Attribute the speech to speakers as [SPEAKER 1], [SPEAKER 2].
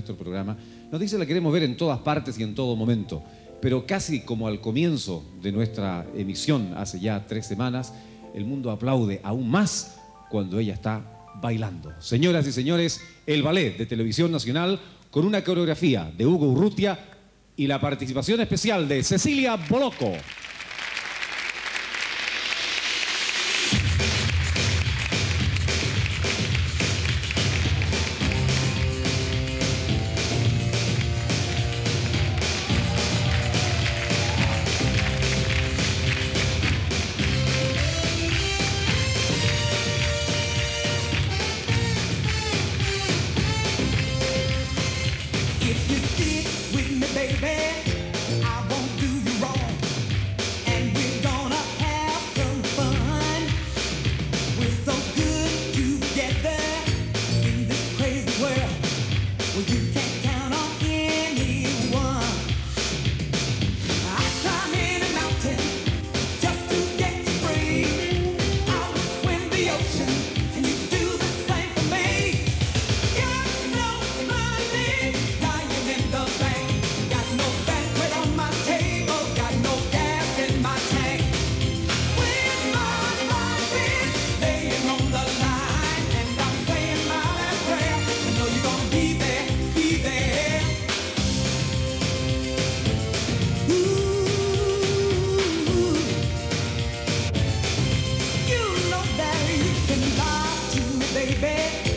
[SPEAKER 1] nuestro programa, nos dice la queremos ver en todas partes y en todo momento. Pero casi como al comienzo de nuestra emisión, hace ya tres semanas, el mundo aplaude aún más cuando ella está bailando. Señoras y señores, el ballet de Televisión Nacional con una coreografía de Hugo Urrutia y la participación especial de Cecilia Boloco. baby.